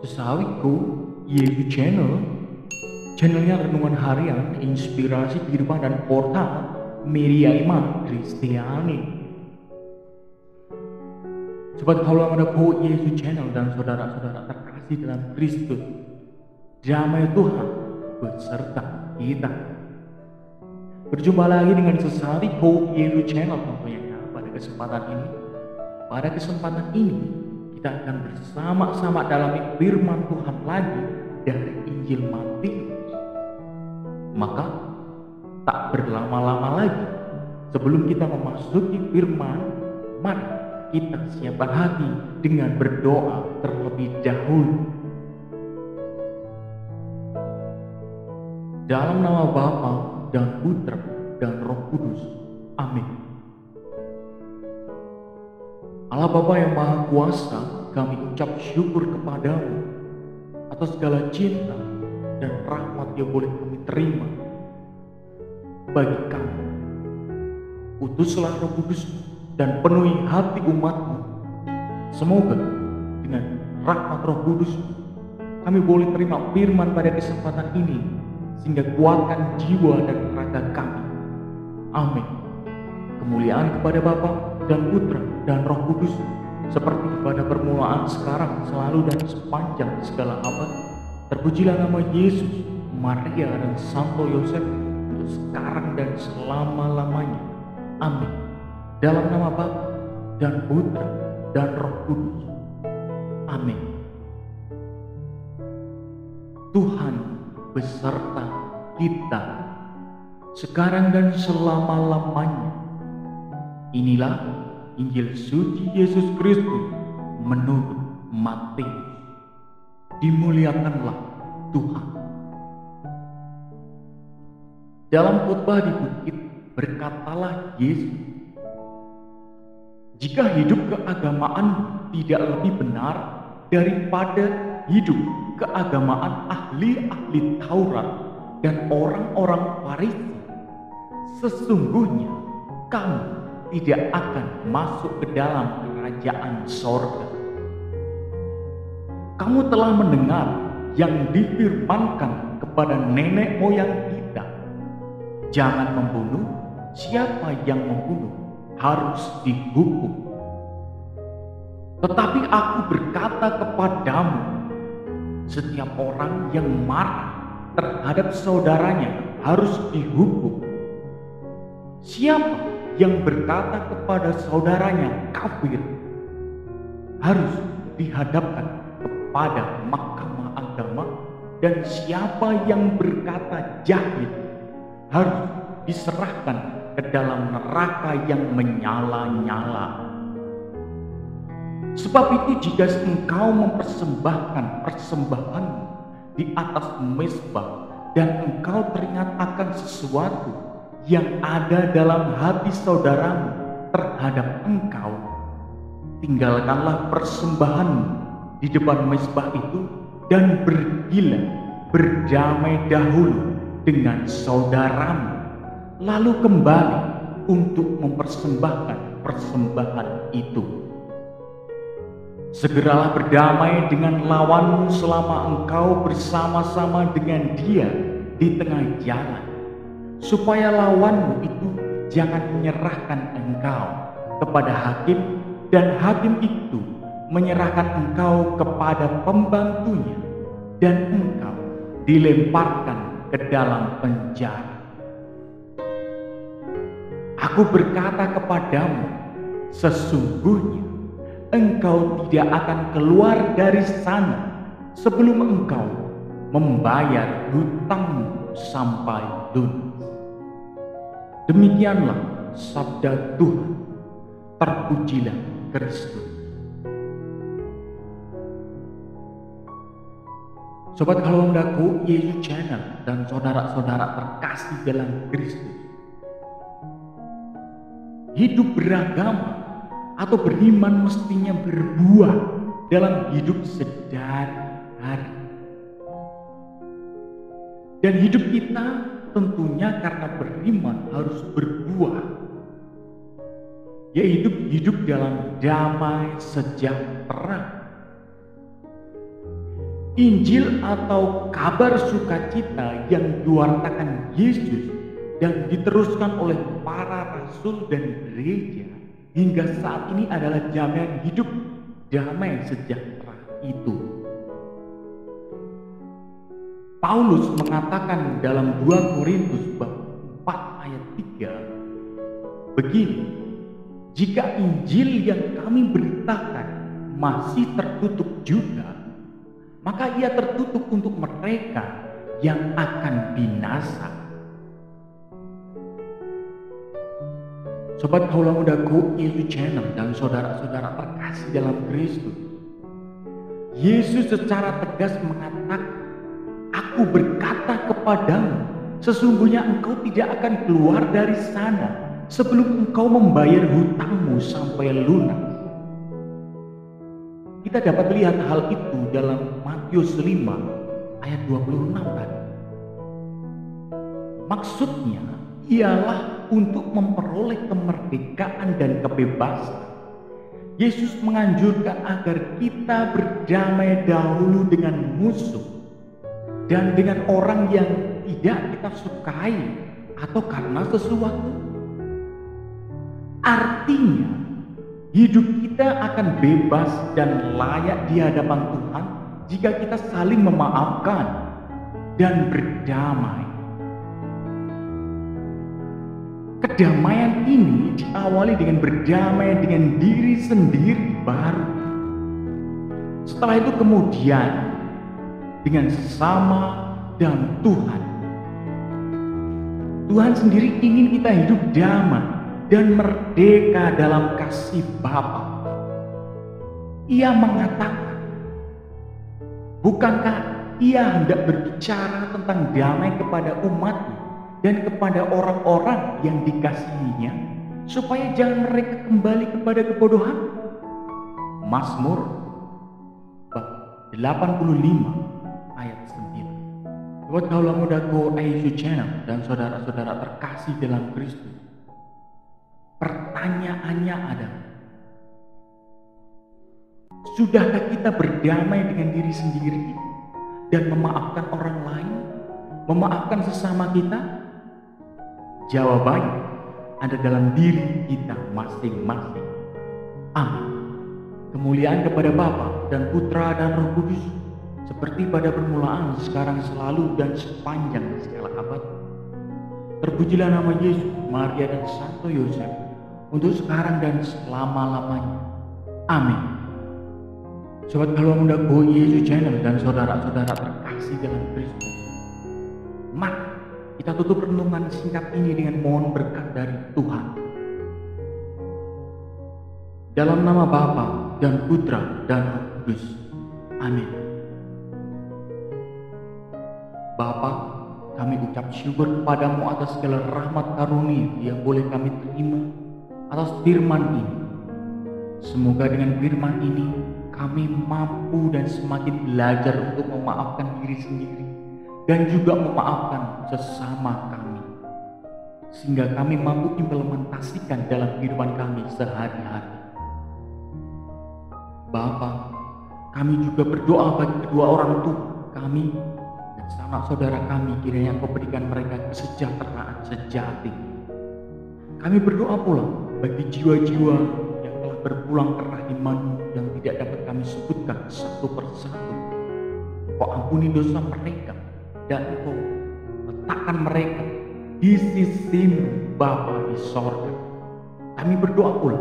Sesawiku, Yehu Channel, channelnya renungan harian, inspirasi kehidupan dan portal media iman Kristiani. Sobat kalau ada Yehu Channel dan saudara-saudara terkasih dalam Kristus, damai Tuhan beserta kita. Berjumpa lagi dengan sesari ko Yehu Channel tentunya ya, pada kesempatan ini. Pada kesempatan ini kita akan bersama-sama dalam firman Tuhan lagi dari Injil Matius. Maka tak berlama-lama lagi sebelum kita memasuki firman, mari kita siapkan hati dengan berdoa terlebih dahulu. Dalam nama Bapa dan Putra dan Roh Kudus. Amin. Allah Bapa yang Maha Kuasa, kami ucap syukur kepadamu atas segala cinta dan rahmat yang boleh kami terima bagi kami. Utuslah roh kudus dan penuhi hati umatmu. Semoga dengan rahmat roh kudus kami boleh terima firman pada kesempatan ini sehingga kuatkan jiwa dan raga kami. Amin. Kemuliaan kepada Bapa dan Putra dan Roh Kudus seperti pada permulaan sekarang selalu dan sepanjang segala abad. Terpujilah nama Yesus, Maria dan Santo Yosef untuk sekarang dan selama-lamanya. Amin. Dalam nama Bapa dan Putra dan Roh Kudus. Amin. Tuhan beserta kita sekarang dan selama-lamanya. Inilah Injil suci Yesus Kristus menurut Matius. Dimuliakanlah Tuhan. Dalam khotbah di bukit berkatalah Yesus, jika hidup keagamaan tidak lebih benar daripada hidup keagamaan ahli-ahli Taurat dan orang-orang Farisi, sesungguhnya kamu tidak akan masuk ke dalam kerajaan sorga. Kamu telah mendengar yang difirmankan kepada nenek moyang kita. Jangan membunuh, siapa yang membunuh harus dihukum. Tetapi aku berkata kepadamu, setiap orang yang marah terhadap saudaranya harus dihukum. Siapa yang berkata kepada saudaranya kafir harus dihadapkan kepada mahkamah agama dan siapa yang berkata jahil harus diserahkan ke dalam neraka yang menyala-nyala. Sebab itu jika engkau mempersembahkan persembahan di atas mesbah dan engkau teringat akan sesuatu yang ada dalam hati saudaramu terhadap engkau, tinggalkanlah persembahan di depan mesbah itu dan bergila, berdamai dahulu dengan saudaramu, lalu kembali untuk mempersembahkan persembahan itu. Segeralah berdamai dengan lawanmu selama engkau bersama-sama dengan dia di tengah jalan supaya lawanmu itu jangan menyerahkan engkau kepada hakim dan hakim itu menyerahkan engkau kepada pembantunya dan engkau dilemparkan ke dalam penjara. Aku berkata kepadamu, sesungguhnya engkau tidak akan keluar dari sana sebelum engkau membayar hutangmu sampai lunas. Demikianlah sabda Tuhan. Terpujilah Kristus. Sobat kalau Kalondaku Yesus Channel dan saudara-saudara terkasih dalam Kristus. Hidup beragama atau beriman mestinya berbuah dalam hidup sehari-hari. Dan hidup kita tentunya karena beriman harus berbuah yaitu hidup dalam damai sejahtera Injil atau kabar sukacita yang diwartakan Yesus dan diteruskan oleh para rasul dan gereja hingga saat ini adalah jaminan hidup damai sejahtera itu. Paulus mengatakan dalam 2 Korintus bab 4 ayat 3 begini, jika Injil yang kami beritakan masih tertutup juga, maka ia tertutup untuk mereka yang akan binasa. Sobat Kaula Muda Go Yesus Channel dan saudara-saudara terkasih dalam Kristus. Yesus secara tegas mengatakan, Aku berkata kepadamu, sesungguhnya engkau tidak akan keluar dari sana sebelum engkau membayar hutangmu sampai lunas. Kita dapat lihat hal itu dalam Matius 5 ayat 26 tadi. Maksudnya ialah untuk memperoleh kemerdekaan dan kebebasan. Yesus menganjurkan agar kita berdamai dahulu dengan musuh dan dengan orang yang tidak kita sukai atau karena sesuatu. Artinya, Hidup kita akan bebas dan layak di hadapan Tuhan jika kita saling memaafkan dan berdamai. Kedamaian ini diawali dengan berdamai dengan diri sendiri baru. Setelah itu kemudian dengan sesama dan Tuhan. Tuhan sendiri ingin kita hidup damai dan merdeka dalam kasih Bapa. Ia mengatakan, bukankah ia hendak berbicara tentang damai kepada umatnya dan kepada orang-orang yang dikasihinya, supaya jangan mereka kembali kepada kebodohan? Mazmur 85 ayat 9 Buat kaulah mudaku Aisyah Channel dan saudara-saudara terkasih dalam Kristus Pertanyaannya adalah, sudahkah kita berdamai dengan diri sendiri dan memaafkan orang lain, memaafkan sesama kita? Jawabannya ada dalam diri kita masing-masing. Amin. Kemuliaan kepada Bapa dan Putra dan Roh Kudus seperti pada permulaan, sekarang selalu dan sepanjang segala abad. Terpujilah nama Yesus, Maria dan Santo Yosef untuk sekarang dan selama-lamanya. Amin. Sobat kalau muda Go Yesus Channel dan saudara-saudara terkasih dalam Kristus. Mak, kita tutup renungan singkat ini dengan mohon berkat dari Tuhan. Dalam nama Bapa dan Putra dan Roh Kudus. Amin. Bapa, kami ucap syukur kepadamu atas segala rahmat karunia yang boleh kami terima atas firman ini. Semoga dengan firman ini kami mampu dan semakin belajar untuk memaafkan diri sendiri dan juga memaafkan sesama kami. Sehingga kami mampu implementasikan dalam kehidupan kami sehari-hari. Bapa, kami juga berdoa bagi kedua orang tua kami sanak saudara kami kiranya Engkau berikan mereka kesejahteraan sejati. Kami berdoa pula bagi jiwa-jiwa yang telah berpulang ke rahimanmu yang tidak dapat kami sebutkan satu persatu. Engkau ampuni dosa mereka dan engkau letakkan mereka di sisimu Bapa di sorga. Kami berdoa pula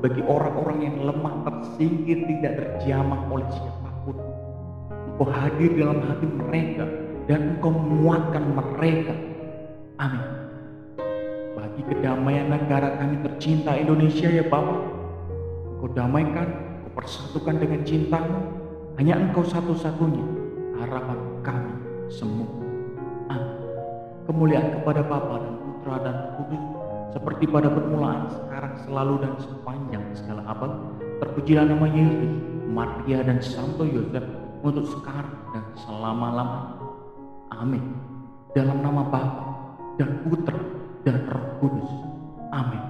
bagi orang-orang yang lemah tersingkir tidak terjamah oleh siapa pun. Engkau hadir dalam hati mereka dan engkau menguatkan mereka. Amin bagi kedamaian negara kami tercinta Indonesia ya Bapak. Engkau damaikan, Engkau persatukan dengan cintamu. Hanya Engkau satu-satunya harapan kami semua. Amin. Kemuliaan kepada Bapa dan Putra dan Kudus seperti pada permulaan, sekarang, selalu dan sepanjang segala abad. Terpujilah nama Yesus, Maria dan Santo Yosef untuk sekarang dan selama-lamanya. Amin. Dalam nama Bapa dan Putra dan Roh Kudus. Amin.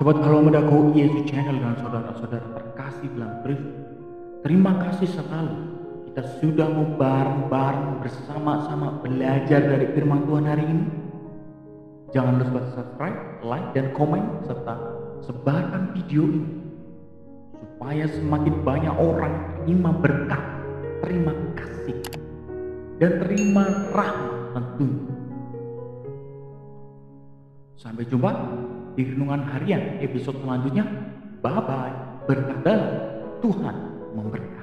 Sobat kalau mendaku Yesus channel dan saudara-saudara terkasih dalam Kristus. Terima kasih sekali kita sudah mau bareng-bareng bersama-sama belajar dari firman Tuhan hari ini. Jangan lupa subscribe, like, dan komen, serta sebarkan video ini supaya semakin banyak orang terima berkat, terima kasih, dan terima rahmat tentunya. Sampai jumpa di renungan harian episode selanjutnya. Bye bye. Berkat dalam Tuhan memberkati.